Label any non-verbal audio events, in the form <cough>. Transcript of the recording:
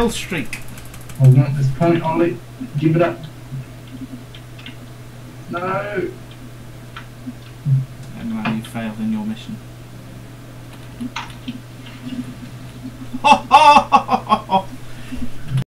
kill streak. I want this point, Ollie. Give it up. No. Anyway, you failed in your mission. <laughs> Ho ho